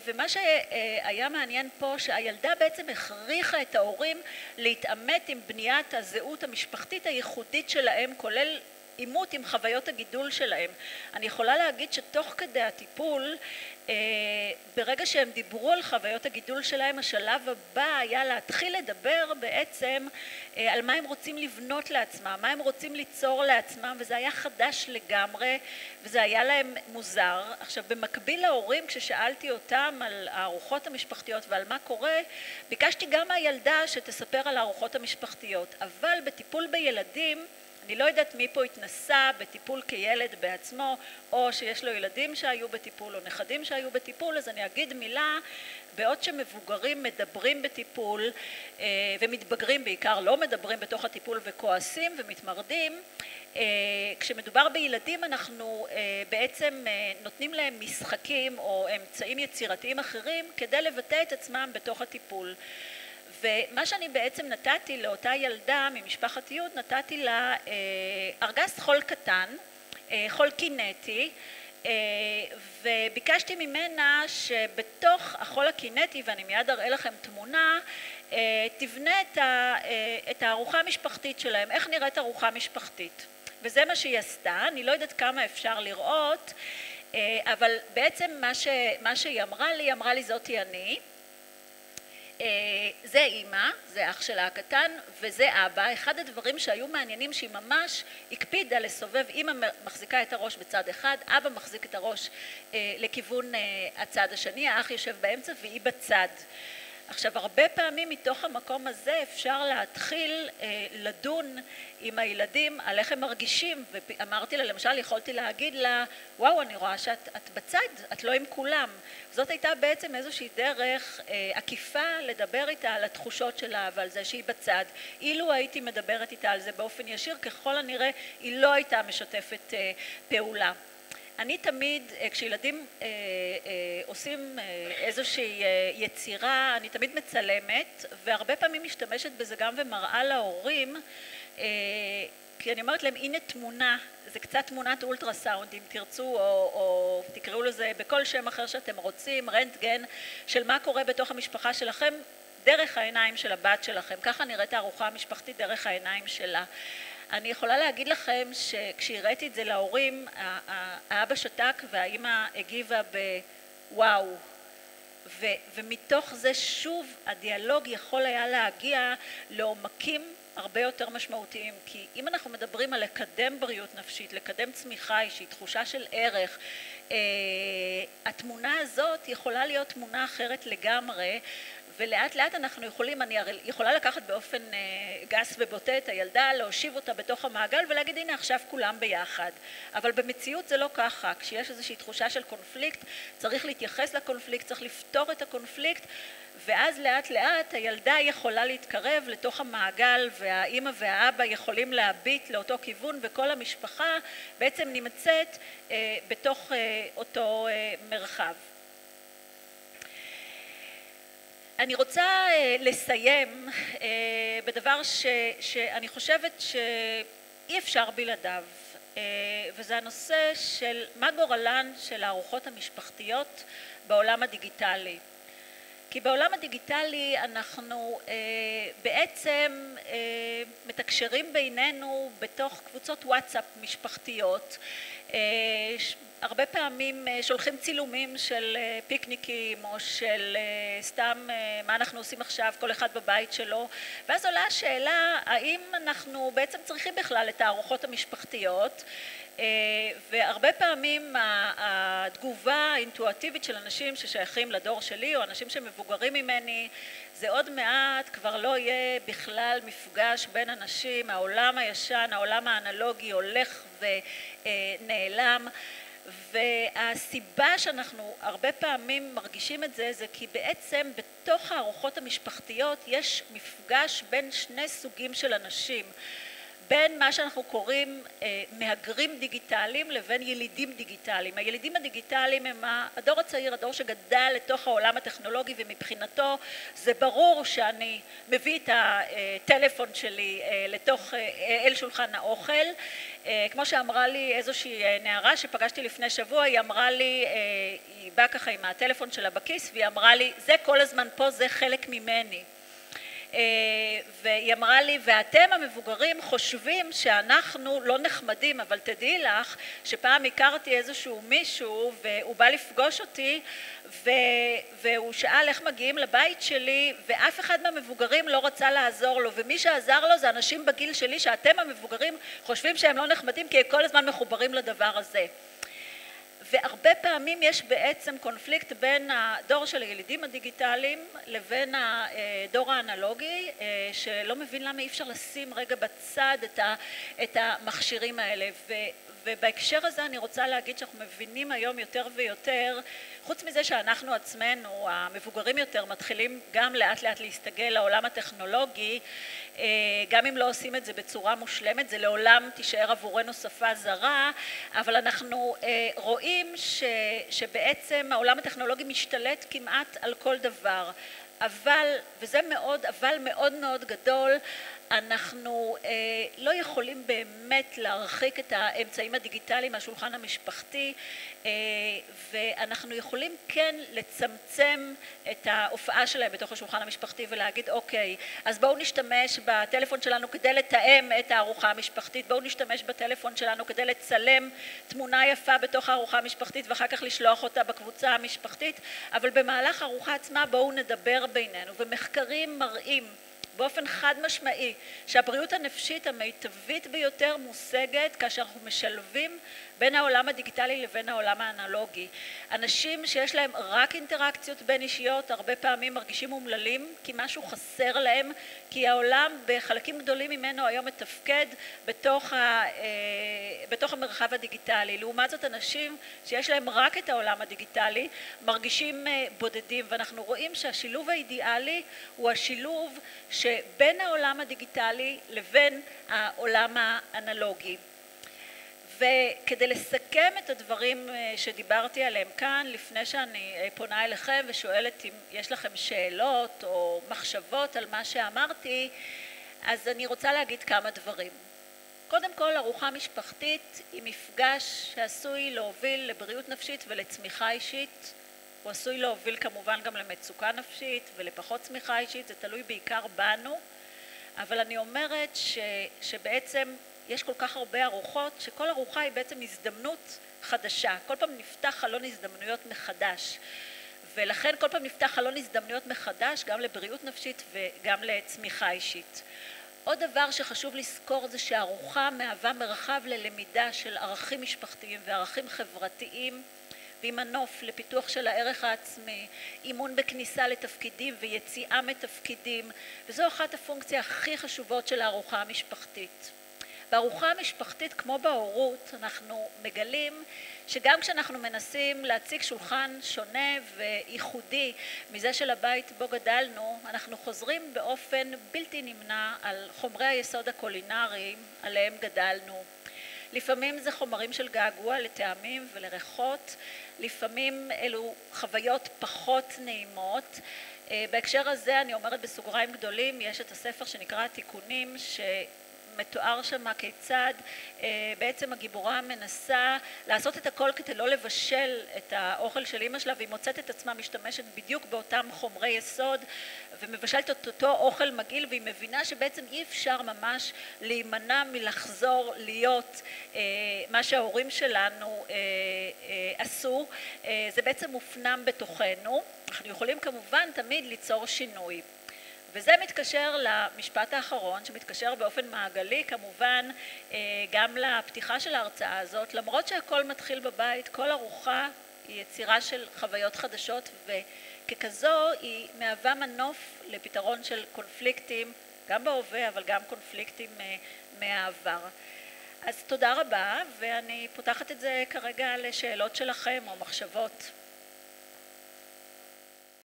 ומה שהיה מעניין פה שהילדה בעצם הכריחה את ההורים להתעמת עם בניית הזהות המשפחתית הייחודית שלהם כולל עימות עם חוויות הגידול שלהם. אני יכולה להגיד שתוך כדי הטיפול אה, ברגע שהם דיברו על חוויות הגידול שלהם השלב הבא היה להתחיל לדבר בעצם אה, על מה הם רוצים לבנות לעצמם, מה הם רוצים ליצור לעצמם וזה היה חדש לגמרי וזה היה להם מוזר. עכשיו במקביל להורים כששאלתי אותם על הארוחות המשפחתיות ועל מה קורה ביקשתי גם מהילדה שתספר על הארוחות המשפחתיות אבל בטיפול בילדים אני לא יודעת מי פה התנסה בטיפול כילד בעצמו, או שיש לו ילדים שהיו בטיפול, או נכדים שהיו בטיפול, אז אני אגיד מילה, בעוד שמבוגרים מדברים בטיפול, אה, ומתבגרים בעיקר לא מדברים בתוך הטיפול וכועסים ומתמרדים, אה, כשמדובר בילדים אנחנו אה, בעצם נותנים להם משחקים או אמצעים יצירתיים אחרים כדי לבטא את עצמם בתוך הטיפול. ומה שאני בעצם נתתי לאותה ילדה ממשפחת י' נתתי לה אה, ארגז חול קטן, אה, חול קינטי אה, וביקשתי ממנה שבתוך החול הקינטי ואני מיד אראה לכם תמונה תבנה את, ה, את הארוחה המשפחתית שלהם, איך נראית ארוחה משפחתית. וזה מה שהיא עשתה, אני לא יודעת כמה אפשר לראות אבל בעצם מה, ש, מה שהיא אמרה לי, היא אמרה לי זאתי אני אה, זה אימא, זה אח שלה הקטן, וזה אבא. אחד הדברים שהיו מעניינים שהיא ממש הקפידה לסובב, אימא מחזיקה את הראש בצד אחד, אבא מחזיק את הראש אה, לכיוון אה, הצד השני, האח יושב באמצע והיא בצד. עכשיו הרבה פעמים מתוך המקום הזה אפשר להתחיל אה, לדון עם הילדים על איך הם מרגישים ואמרתי לה למשל יכולתי להגיד לה וואו אני רואה שאת את בצד את לא עם כולם. זאת הייתה בעצם איזושהי דרך אה, עקיפה לדבר איתה על התחושות שלה ועל זה שהיא בצד. אילו הייתי מדברת איתה על זה באופן ישיר ככל הנראה היא לא הייתה משתפת אה, פעולה אני תמיד, אה, כשילדים אה, אה, עושים איזושהי יצירה, אני תמיד מצלמת, והרבה פעמים משתמשת בזה גם ומראה להורים, כי אני אומרת להם, הנה תמונה, זה קצת תמונת אולטרסאונד, אם תרצו, או, או תקראו לזה בכל שם אחר שאתם רוצים, רנטגן, של מה קורה בתוך המשפחה שלכם, דרך העיניים של הבת שלכם. ככה נראית הארוחה המשפחתית דרך העיניים שלה. אני יכולה להגיד לכם שכשהראיתי את זה להורים, האבא שתק והאימא הגיבה בוואו. ו, ומתוך זה שוב הדיאלוג יכול היה להגיע לעומקים הרבה יותר משמעותיים כי אם אנחנו מדברים על לקדם בריאות נפשית, לקדם צמיחה אישית, תחושה של ערך, אה, התמונה הזאת יכולה להיות תמונה אחרת לגמרי ולאט לאט אנחנו יכולים, אני יכולה לקחת באופן אה, גס ובוטה את הילדה, להושיב אותה בתוך המעגל ולהגיד הנה עכשיו כולם ביחד. אבל במציאות זה לא ככה, כשיש איזושהי תחושה של קונפליקט צריך להתייחס לקונפליקט, צריך לפתור את הקונפליקט ואז לאט לאט הילדה יכולה להתקרב לתוך המעגל והאימא והאבא יכולים להביט לאותו כיוון וכל המשפחה בעצם נמצאת אה, בתוך אה, אותו מרחב. אני רוצה אה, לסיים אה, בדבר שאני חושבת שאי אפשר בלעדיו אה, וזה הנושא של מה גורלן של הארוחות המשפחתיות בעולם הדיגיטלי. כי בעולם הדיגיטלי אנחנו בעצם מתקשרים בינינו בתוך קבוצות וואטסאפ משפחתיות הרבה פעמים אה, שולחים צילומים של אה, פיקניקים או של אה, סתם מה אנחנו עושים עכשיו כל אחד בבית שלו. ואז עולה השאלה האם אנחנו בעצם צריכים בכלל את הארוחות המשפחתיות? והרבה פעמים התגובה האינטואטיבית של אנשים ששייכים לדור שלי או אנשים שמבוגרים ממני זה עוד מעט כבר לא יהיה בכלל מפגש בין אנשים. העולם הישן העולם האנלוגי הולך ונעלם והסיבה שאנחנו הרבה פעמים מרגישים את זה זה כי בעצם בתוך הארוחות המשפחתיות יש מפגש בין שני סוגים של אנשים בין מה שאנחנו קוראים מהגרים דיגיטליים לבין ילידים דיגיטליים. הילידים הדיגיטליים הם הדור הצעיר, הדור שגדל לתוך העולם הטכנולוגי ומבחינתו זה ברור שאני מביא את הטלפון שלי לתוך, אל שולחן האוכל. כמו שאמרה לי איזושהי נערה שפגשתי לפני שבוע, היא אמרה לי, היא באה ככה עם הטלפון שלה בכיס והיא אמרה לי, זה כל הזמן פה, זה חלק ממני. והיא אמרה לי, ואתם המבוגרים חושבים שאנחנו לא נחמדים, אבל תדעי לך שפעם הכרתי איזשהו מישהו והוא בא לפגוש אותי והוא שאל איך מגיעים לבית שלי ואף אחד מהמבוגרים לא רצה לעזור לו ומי שעזר לו זה אנשים בגיל שלי שאתם המבוגרים חושבים שהם לא נחמדים כי הם כל הזמן מחוברים לדבר הזה. והרבה פעמים יש בעצם קונפליקט בין הדור של הילידים הדיגיטליים לבין הדור האנלוגי שלא מבין למה אי אפשר לשים רגע בצד את המכשירים האלה ובהקשר הזה אני רוצה להגיד שאנחנו מבינים היום יותר ויותר חוץ מזה שאנחנו עצמנו המבוגרים יותר מתחילים גם לאט לאט להסתגל לעולם הטכנולוגי גם אם לא עושים את זה בצורה מושלמת זה לעולם תישאר עבורנו שפה זרה אבל אנחנו רואים שבעצם העולם הטכנולוגי משתלט כמעט על כל דבר. אבל וזה מאוד אבל מאוד מאוד גדול אנחנו לא יכולים באמת להרחיק את האמצעים הדיגיטליים מהשולחן המשפחתי ואנחנו יכולים כן לצמצם את ההופעה שלהם בתוך השולחן המשפחתי ולהגיד אוקיי אז בואו נשתמש בטלפון שלנו כדי לתאם את הארוחה המשפחתית בואו נשתמש בטלפון שלנו כדי לצלם תמונה יפה בתוך הארוחה המשפחתית ואחר כך לשלוח אותה בקבוצה המשפחתית אבל במהלך הארוחה עצמה בואו נדבר בינינו ומחקרים מראים באופן חד משמעי שהבריאות הנפשית המיטבית ביותר מושגת כאשר אנחנו משלבים בין העולם הדיגיטלי לבין העולם האנלוגי. אנשים שיש להם רק אינטראקציות בין אישיות הרבה פעמים מרגישים אומללים כי משהו חסר להם כי העולם בחלקים גדולים ממנו היום מתפקד בתוך, ה, בתוך המרחב הדיגיטלי. לעומת זאת אנשים שיש להם רק את העולם הדיגיטלי מרגישים בודדים ואנחנו רואים שהשילוב האידיאלי הוא השילוב שבין העולם הדיגיטלי לבין העולם האנלוגי. וכדי לסכם את הדברים שדיברתי עליהם כאן לפני שאני פונה אליכם ושואלת אם יש לכם שאלות או מחשבות על מה שאמרתי אז אני רוצה להגיד כמה דברים. קודם כל ארוחה משפחתית היא מפגש שעשוי להוביל לבריאות נפשית ולצמיחה אישית הוא עשוי להוביל כמובן גם למצוקה נפשית ולפחות צמיחה אישית זה תלוי בעיקר בנו אבל אני אומרת ש, שבעצם יש כל כך הרבה ארוחות שכל ארוחה היא בעצם הזדמנות חדשה כל פעם נפתח חלון הזדמנויות מחדש ולכן כל פעם נפתח חלון הזדמנויות מחדש גם לבריאות נפשית וגם לצמיחה אישית. עוד דבר שחשוב לזכור זה שארוחה מהווה מרחב ללמידה של ערכים משפחתיים וערכים חברתיים והיא מנוף לפיתוח של הערך העצמי, אימון בכניסה לתפקידים ויציאה מתפקידים וזו אחת הפונקציה הכי חשובות של הארוחה המשפחתית. בארוחה המשפחתית כמו בהורות אנחנו מגלים שגם כשאנחנו מנסים להציג שולחן שונה וייחודי מזה של הבית בו גדלנו אנחנו חוזרים באופן בלתי נמנע על חומרי היסוד הקולינריים עליהם גדלנו. לפעמים זה חומרים של געגוע לטעמים ולריחות, לפעמים אלו חוויות פחות נעימות. בהקשר הזה אני אומרת בסוגריים גדולים יש את הספר שנקרא התיקונים ש... מתואר שם כיצד בעצם הגיבורה מנסה לעשות את הכל כדי לא לבשל את האוכל של אמא שלה והיא מוצאת את עצמה משתמשת בדיוק באותם חומרי יסוד ומבשלת את אותו אוכל מגעיל והיא מבינה שבעצם אי אפשר ממש להימנע מלחזור להיות מה שההורים שלנו עשו. זה בעצם מופנם בתוכנו. אנחנו יכולים כמובן תמיד ליצור שינוי וזה מתקשר למשפט האחרון שמתקשר באופן מעגלי כמובן גם לפתיחה של ההרצאה הזאת למרות שהכל מתחיל בבית כל ארוחה היא יצירה של חוויות חדשות וככזו היא מהווה מנוף לפתרון של קונפליקטים גם בהווה אבל גם קונפליקטים מהעבר. אז תודה רבה ואני פותחת את זה כרגע לשאלות שלכם או מחשבות